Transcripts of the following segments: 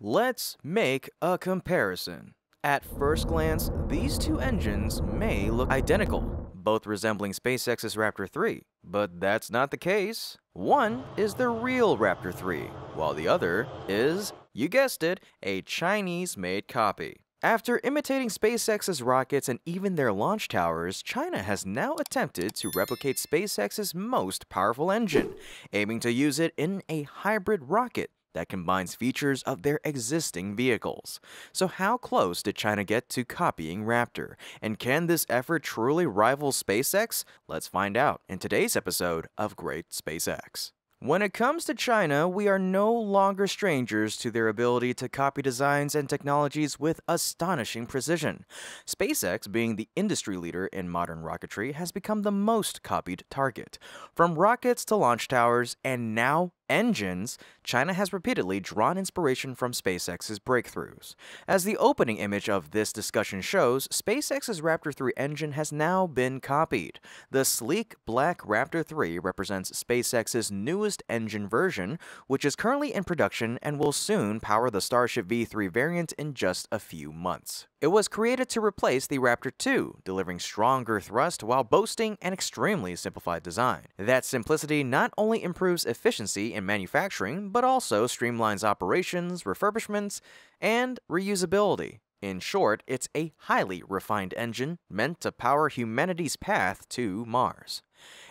Let's make a comparison. At first glance, these two engines may look identical, both resembling SpaceX's Raptor 3, but that's not the case. One is the real Raptor 3, while the other is, you guessed it, a Chinese-made copy. After imitating SpaceX's rockets and even their launch towers, China has now attempted to replicate SpaceX's most powerful engine, aiming to use it in a hybrid rocket that combines features of their existing vehicles. So, how close did China get to copying Raptor? And can this effort truly rival SpaceX? Let's find out in today's episode of Great SpaceX. When it comes to China, we are no longer strangers to their ability to copy designs and technologies with astonishing precision. SpaceX, being the industry leader in modern rocketry, has become the most copied target. From rockets to launch towers, and now engines, China has repeatedly drawn inspiration from SpaceX's breakthroughs. As the opening image of this discussion shows, SpaceX's Raptor 3 engine has now been copied. The sleek black Raptor 3 represents SpaceX's newest engine version, which is currently in production and will soon power the Starship V3 variant in just a few months. It was created to replace the Raptor 2, delivering stronger thrust while boasting an extremely simplified design. That simplicity not only improves efficiency in manufacturing, but also streamlines operations, refurbishments, and reusability. In short, it's a highly refined engine meant to power humanity's path to Mars.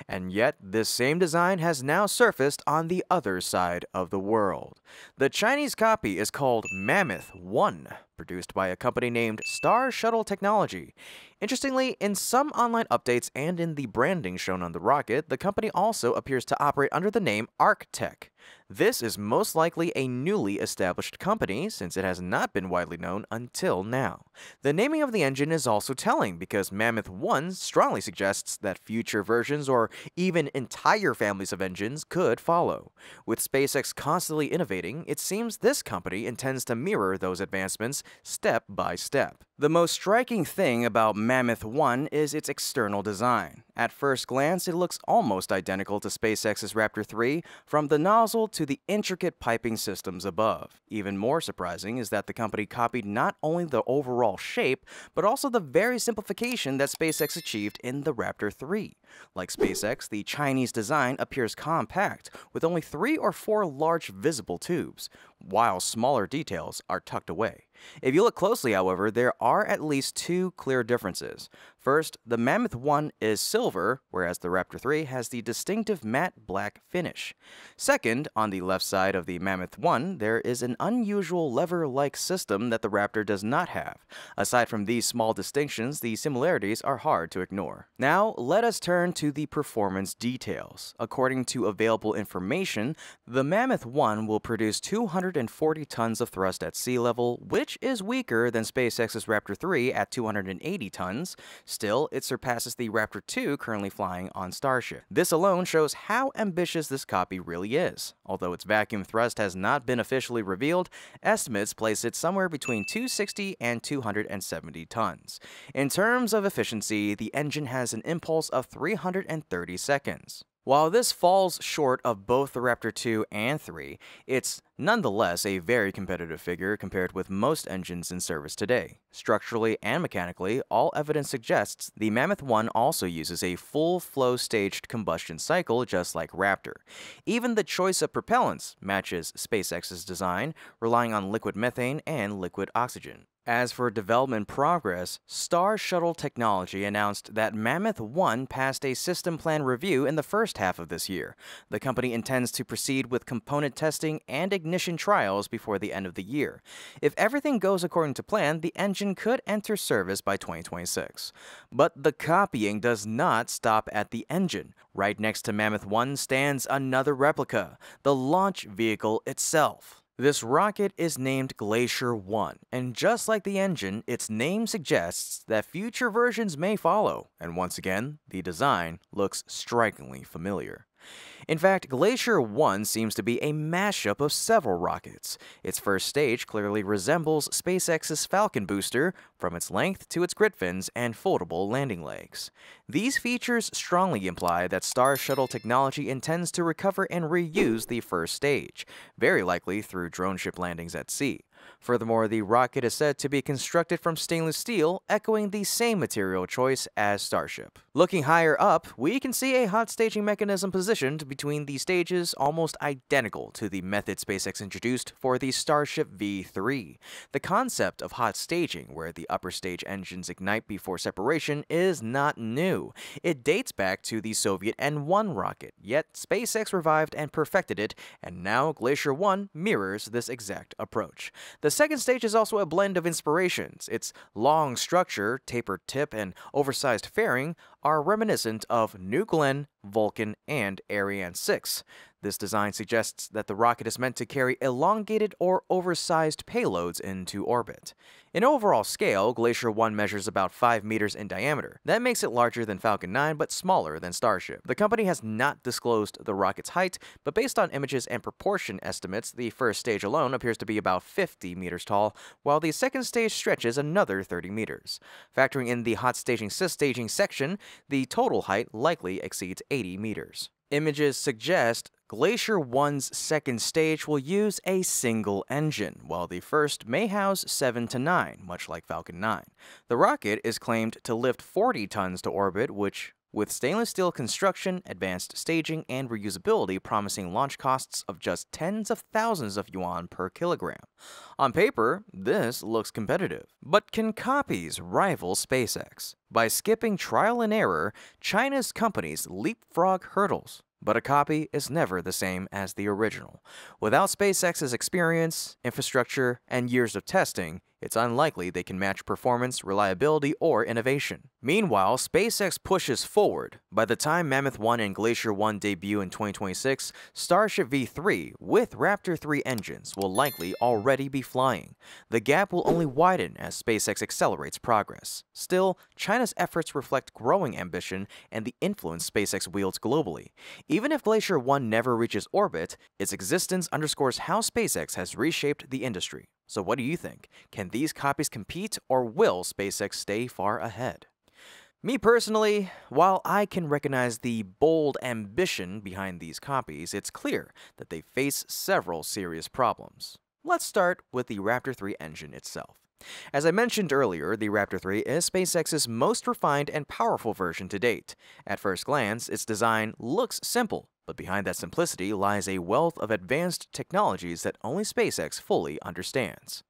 And yet, this same design has now surfaced on the other side of the world. The Chinese copy is called Mammoth 1, produced by a company named Star Shuttle Technology. Interestingly, in some online updates and in the branding shown on the rocket, the company also appears to operate under the name ArcTech. This is most likely a newly established company since it has not been widely known until now. The naming of the engine is also telling because Mammoth 1 strongly suggests that future versions or even entire families of engines could follow. With SpaceX constantly innovating, it seems this company intends to mirror those advancements step by step. The most striking thing about Mammoth 1 is its external design. At first glance, it looks almost identical to SpaceX's Raptor 3, from the nozzle to the intricate piping systems above. Even more surprising is that the company copied not only the overall shape, but also the very simplification that SpaceX achieved in the Raptor 3. Like SpaceX, the Chinese design appears compact, with only three or four large visible tubes, while smaller details are tucked away. If you look closely, however, there are at least two clear differences. First, the Mammoth 1 is silver, whereas the Raptor 3 has the distinctive matte black finish. Second, on the left side of the Mammoth 1, there is an unusual lever-like system that the Raptor does not have. Aside from these small distinctions, the similarities are hard to ignore. Now, let us turn to the performance details. According to available information, the Mammoth 1 will produce 240 tons of thrust at sea level, which is weaker than SpaceX's Raptor 3 at 280 tons. Still, it surpasses the Raptor 2 currently flying on Starship. This alone shows how ambitious this copy really is. Although its vacuum thrust has not been officially revealed, estimates place it somewhere between 260 and 270 tons. In terms of efficiency, the engine has an impulse of 330 seconds. While this falls short of both the Raptor 2 and 3, it's nonetheless a very competitive figure compared with most engines in service today. Structurally and mechanically, all evidence suggests the Mammoth 1 also uses a full flow staged combustion cycle just like Raptor. Even the choice of propellants matches SpaceX's design, relying on liquid methane and liquid oxygen. As for development progress, Star Shuttle Technology announced that Mammoth 1 passed a system plan review in the first half of this year. The company intends to proceed with component testing and ignition trials before the end of the year. If everything goes according to plan, the engine could enter service by 2026. But the copying does not stop at the engine. Right next to Mammoth 1 stands another replica, the launch vehicle itself. This rocket is named Glacier 1, and just like the engine, its name suggests that future versions may follow, and once again, the design looks strikingly familiar. In fact, Glacier 1 seems to be a mashup of several rockets. Its first stage clearly resembles SpaceX's Falcon booster, from its length to its grid fins and foldable landing legs. These features strongly imply that Star Shuttle technology intends to recover and reuse the first stage, very likely through drone ship landings at sea. Furthermore, the rocket is said to be constructed from stainless steel, echoing the same material choice as Starship. Looking higher up, we can see a hot staging mechanism positioned between the stages almost identical to the method SpaceX introduced for the Starship V3. The concept of hot staging, where the upper stage engines ignite before separation, is not new. It dates back to the Soviet N-1 rocket, yet SpaceX revived and perfected it, and now Glacier 1 mirrors this exact approach. The second stage is also a blend of inspirations. Its long structure, tapered tip, and oversized fairing are reminiscent of New Glenn, Vulcan, and Ariane 6. This design suggests that the rocket is meant to carry elongated or oversized payloads into orbit. In overall scale, Glacier 1 measures about 5 meters in diameter. That makes it larger than Falcon 9 but smaller than Starship. The company has not disclosed the rocket's height, but based on images and proportion estimates, the first stage alone appears to be about 50 meters tall, while the second stage stretches another 30 meters. Factoring in the hot staging staging section, the total height likely exceeds 80 meters. Images suggest Glacier 1's second stage will use a single engine, while the first may house 7 to 9, much like Falcon 9. The rocket is claimed to lift 40 tons to orbit, which with stainless steel construction, advanced staging, and reusability promising launch costs of just tens of thousands of yuan per kilogram. On paper, this looks competitive. But can copies rival SpaceX? By skipping trial and error, China's companies leapfrog hurdles. But a copy is never the same as the original. Without SpaceX's experience, infrastructure, and years of testing, it's unlikely they can match performance, reliability, or innovation. Meanwhile, SpaceX pushes forward. By the time Mammoth 1 and Glacier 1 debut in 2026, Starship V3 with Raptor 3 engines will likely already be flying. The gap will only widen as SpaceX accelerates progress. Still, China's efforts reflect growing ambition and the influence SpaceX wields globally. Even if Glacier 1 never reaches orbit, its existence underscores how SpaceX has reshaped the industry. So what do you think? Can these copies compete or will SpaceX stay far ahead? Me personally, while I can recognize the bold ambition behind these copies, it's clear that they face several serious problems. Let's start with the Raptor 3 engine itself. As I mentioned earlier, the Raptor 3 is SpaceX's most refined and powerful version to date. At first glance, its design looks simple, but behind that simplicity lies a wealth of advanced technologies that only SpaceX fully understands.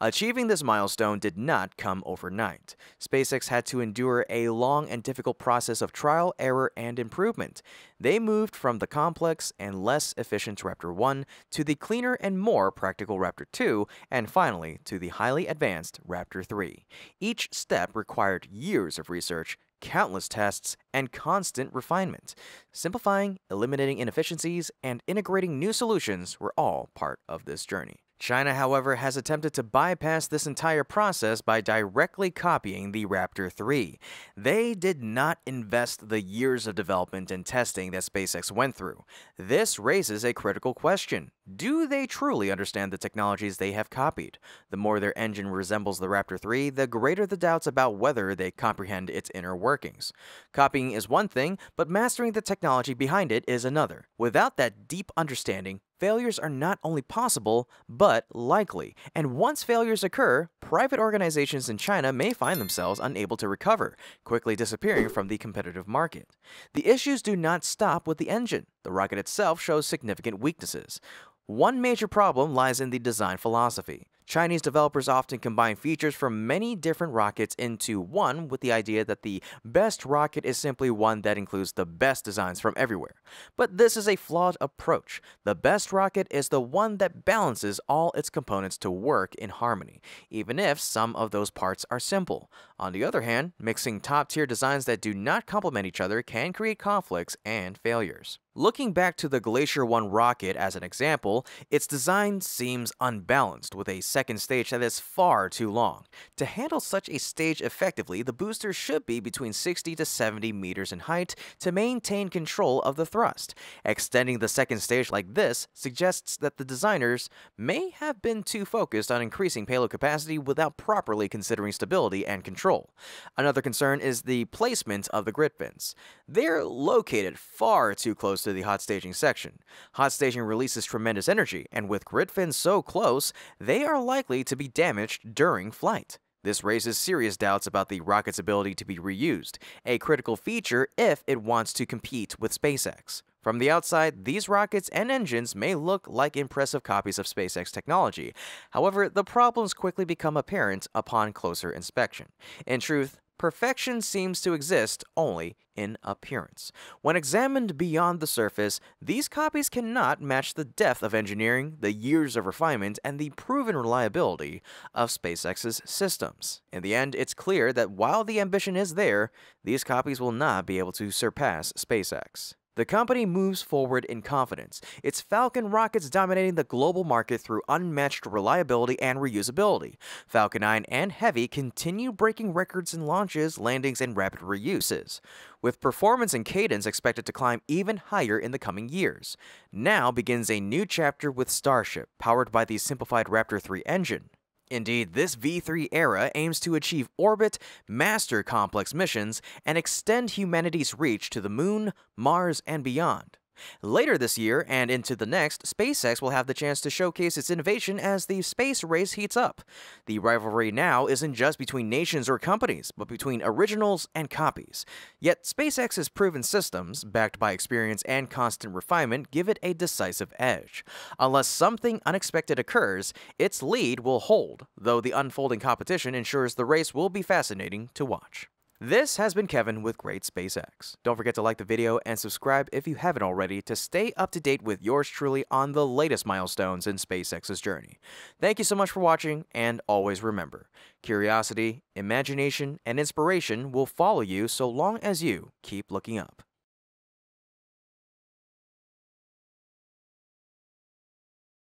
Achieving this milestone did not come overnight. SpaceX had to endure a long and difficult process of trial, error, and improvement. They moved from the complex and less efficient Raptor 1 to the cleaner and more practical Raptor 2, and finally to the highly advanced Raptor 3. Each step required years of research, countless tests, and constant refinement. Simplifying, eliminating inefficiencies, and integrating new solutions were all part of this journey. China, however, has attempted to bypass this entire process by directly copying the Raptor 3. They did not invest the years of development and testing that SpaceX went through. This raises a critical question. Do they truly understand the technologies they have copied? The more their engine resembles the Raptor 3, the greater the doubts about whether they comprehend its inner workings. Copying is one thing, but mastering the technology behind it is another. Without that deep understanding, failures are not only possible, but likely. And once failures occur, private organizations in China may find themselves unable to recover, quickly disappearing from the competitive market. The issues do not stop with the engine. The rocket itself shows significant weaknesses. One major problem lies in the design philosophy. Chinese developers often combine features from many different rockets into one with the idea that the best rocket is simply one that includes the best designs from everywhere. But this is a flawed approach. The best rocket is the one that balances all its components to work in harmony, even if some of those parts are simple. On the other hand, mixing top tier designs that do not complement each other can create conflicts and failures. Looking back to the Glacier 1 rocket as an example, its design seems unbalanced with a second stage that is far too long. To handle such a stage effectively, the booster should be between 60 to 70 meters in height to maintain control of the thrust. Extending the second stage like this suggests that the designers may have been too focused on increasing payload capacity without properly considering stability and control. Another concern is the placement of the grid fins. They're located far too close to the hot staging section. Hot staging releases tremendous energy, and with grid fins so close, they are likely to be damaged during flight. This raises serious doubts about the rocket's ability to be reused, a critical feature if it wants to compete with SpaceX. From the outside, these rockets and engines may look like impressive copies of SpaceX technology. However, the problems quickly become apparent upon closer inspection. In truth, perfection seems to exist only in appearance. When examined beyond the surface, these copies cannot match the depth of engineering, the years of refinement, and the proven reliability of SpaceX's systems. In the end, it's clear that while the ambition is there, these copies will not be able to surpass SpaceX. The company moves forward in confidence, its Falcon rockets dominating the global market through unmatched reliability and reusability. Falcon 9 and Heavy continue breaking records in launches, landings, and rapid reuses, with performance and cadence expected to climb even higher in the coming years. Now begins a new chapter with Starship, powered by the simplified Raptor 3 engine. Indeed, this V3 era aims to achieve orbit, master complex missions, and extend humanity's reach to the moon, Mars, and beyond. Later this year and into the next, SpaceX will have the chance to showcase its innovation as the space race heats up. The rivalry now isn't just between nations or companies, but between originals and copies. Yet SpaceX's proven systems, backed by experience and constant refinement, give it a decisive edge. Unless something unexpected occurs, its lead will hold, though the unfolding competition ensures the race will be fascinating to watch. This has been Kevin with Great SpaceX. Don't forget to like the video and subscribe if you haven't already to stay up to date with yours truly on the latest milestones in SpaceX's journey. Thank you so much for watching, and always remember, curiosity, imagination, and inspiration will follow you so long as you keep looking up.